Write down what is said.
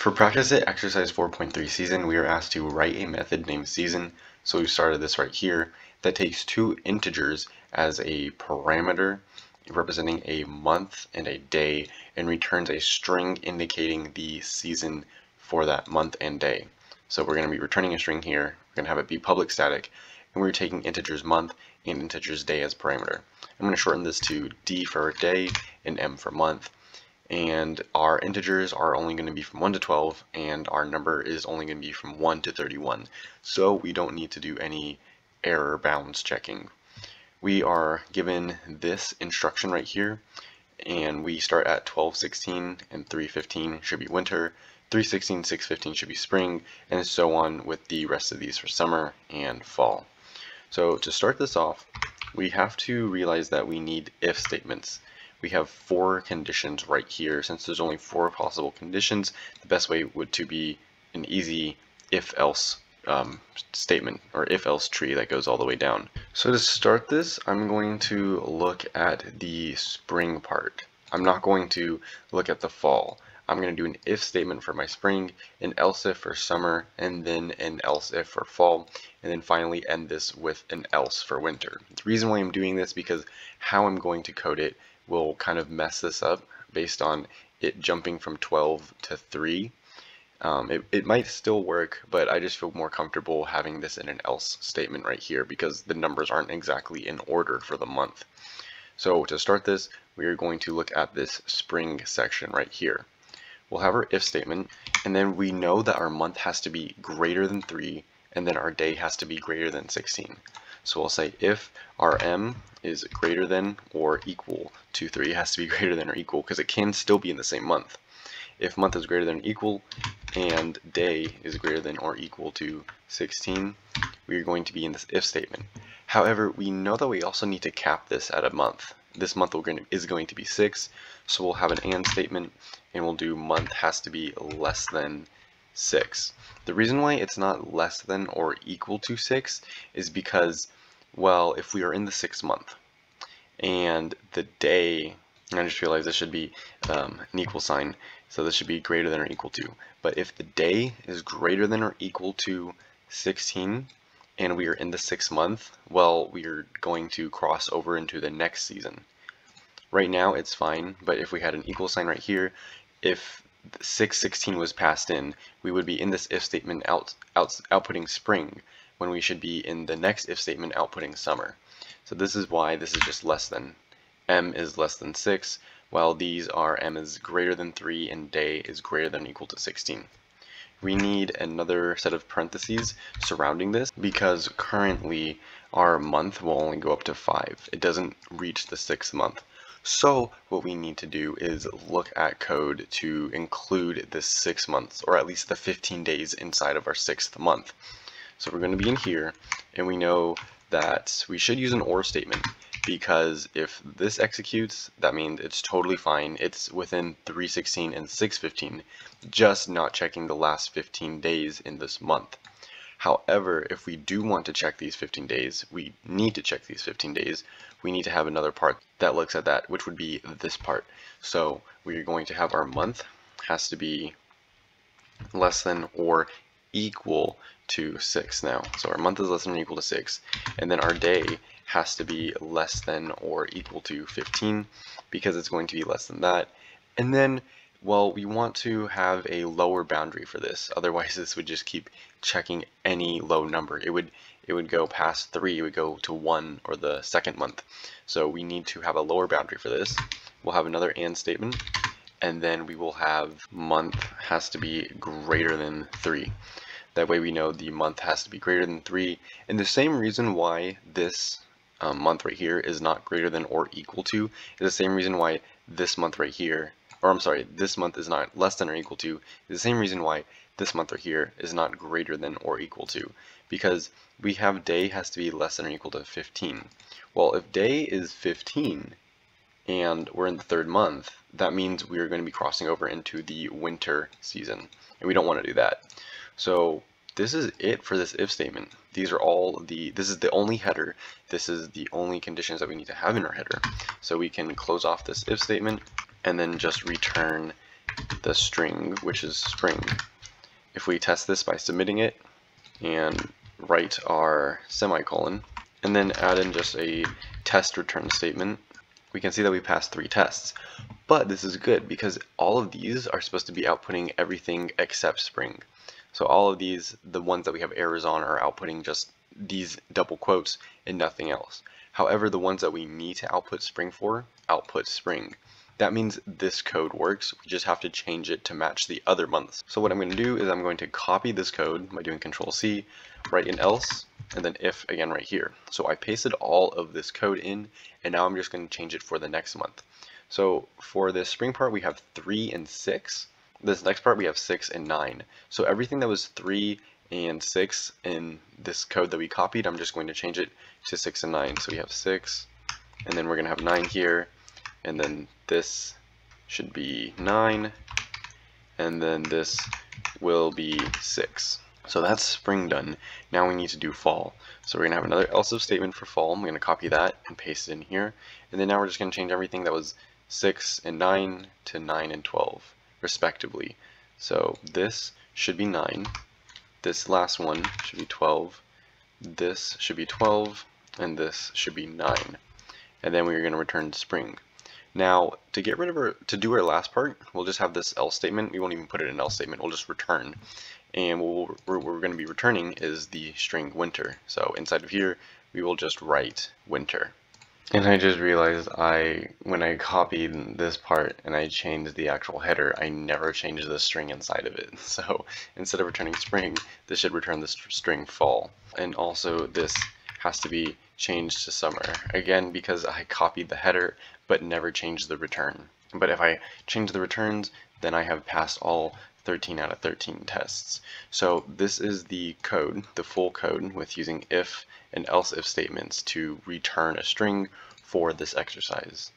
For Practice It exercise 4.3 season, we are asked to write a method named season. So we've started this right here that takes two integers as a parameter representing a month and a day and returns a string indicating the season for that month and day. So we're going to be returning a string here. We're going to have it be public static and we're taking integers month and integers day as parameter. I'm going to shorten this to D for day and M for month and our integers are only going to be from 1 to 12 and our number is only going to be from 1 to 31 so we don't need to do any error bounds checking. We are given this instruction right here and we start at 1216 and 315 should be winter 316 615 should be spring and so on with the rest of these for summer and fall. So to start this off we have to realize that we need if statements we have four conditions right here. Since there's only four possible conditions, the best way would to be an easy if-else um, statement or if-else tree that goes all the way down. So to start this, I'm going to look at the spring part. I'm not going to look at the fall. I'm going to do an if statement for my spring, an else if for summer, and then an else if for fall, and then finally end this with an else for winter. The reason why I'm doing this because how I'm going to code it will kind of mess this up based on it jumping from 12 to 3. Um, it, it might still work, but I just feel more comfortable having this in an else statement right here because the numbers aren't exactly in order for the month. So to start this, we are going to look at this spring section right here. We'll have our if statement, and then we know that our month has to be greater than 3, and then our day has to be greater than 16. So we'll say if rm is greater than or equal to 3, it has to be greater than or equal because it can still be in the same month. If month is greater than or equal and day is greater than or equal to 16, we are going to be in this if statement. However, we know that we also need to cap this at a month. This month is going to be 6, so we'll have an AND statement and we'll do month has to be less than 6. The reason why it's not less than or equal to 6 is because, well, if we are in the sixth month and the day, and I just realized this should be um, an equal sign, so this should be greater than or equal to. But if the day is greater than or equal to 16 and we are in the sixth month, well, we are going to cross over into the next season. Right now it's fine, but if we had an equal sign right here, if 616 was passed in, we would be in this if statement out, out, outputting spring when we should be in the next if statement outputting summer. So this is why this is just less than. m is less than 6, while these are m is greater than 3 and day is greater than or equal to 16. We need another set of parentheses surrounding this because currently our month will only go up to 5. It doesn't reach the sixth month. So what we need to do is look at code to include the six months, or at least the 15 days inside of our sixth month. So we're going to be in here, and we know that we should use an OR statement because if this executes, that means it's totally fine. It's within 316 and 615, just not checking the last 15 days in this month. However, if we do want to check these 15 days, we need to check these 15 days, we need to have another part that looks at that, which would be this part. So we're going to have our month has to be less than or equal to 6 now. So our month is less than or equal to 6. And then our day has to be less than or equal to 15 because it's going to be less than that. And then well, we want to have a lower boundary for this. Otherwise, this would just keep checking any low number. It would it would go past three, it would go to one or the second month. So we need to have a lower boundary for this. We'll have another and statement, and then we will have month has to be greater than three. That way we know the month has to be greater than three. And the same reason why this um, month right here is not greater than or equal to is the same reason why this month right here or I'm sorry, this month is not less than or equal to, the same reason why this month or here is not greater than or equal to, because we have day has to be less than or equal to 15. Well, if day is 15 and we're in the third month, that means we are going to be crossing over into the winter season, and we don't want to do that. So this is it for this if statement. These are all the, this is the only header, this is the only conditions that we need to have in our header. So we can close off this if statement and then just return the string, which is spring. If we test this by submitting it and write our semicolon, and then add in just a test return statement, we can see that we passed three tests. But this is good because all of these are supposed to be outputting everything except spring. So all of these, the ones that we have errors on, are outputting just these double quotes and nothing else. However, the ones that we need to output spring for, output spring. That means this code works, we just have to change it to match the other months. So what I'm going to do is I'm going to copy this code by doing control C, write an else, and then if again right here. So I pasted all of this code in, and now I'm just going to change it for the next month. So for this spring part, we have 3 and 6. This next part, we have 6 and 9. So everything that was 3 and 6 in this code that we copied, I'm just going to change it to 6 and 9. So we have 6, and then we're going to have 9 here, and then this should be 9 and then this will be 6 so that's spring done. Now we need to do fall. So we're gonna have another else if statement for fall. I'm gonna copy that and paste it in here. And then now we're just gonna change everything that was 6 and 9 to 9 and 12 respectively. So this should be 9 this last one should be 12 this should be 12 and this should be 9 and then we're going to return spring now, to get rid of our, to do our last part, we'll just have this else statement. We won't even put it in else statement. We'll just return. And what we're, we're going to be returning is the string winter. So inside of here, we will just write winter. And I just realized I, when I copied this part and I changed the actual header, I never changed the string inside of it. So instead of returning spring, this should return the string fall. And also this has to be changed to summer. Again, because I copied the header, but never changed the return. But if I change the returns, then I have passed all 13 out of 13 tests. So this is the code, the full code, with using if and else if statements to return a string for this exercise.